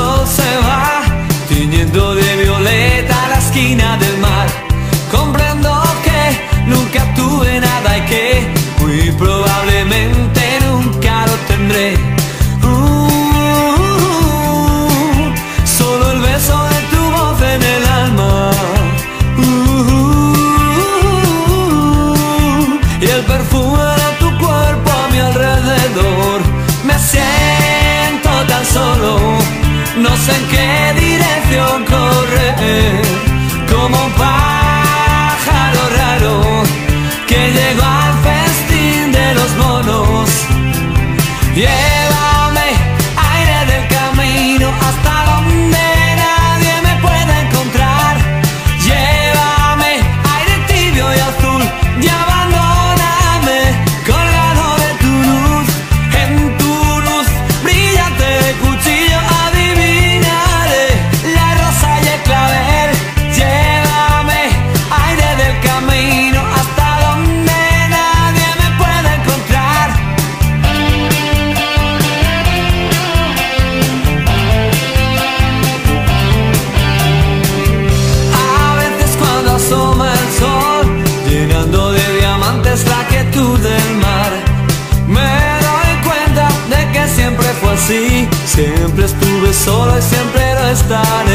soul. estar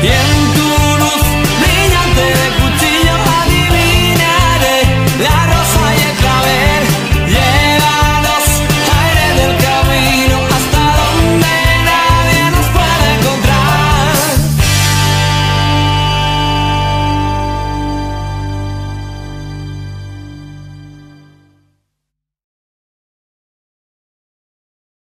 Yeah.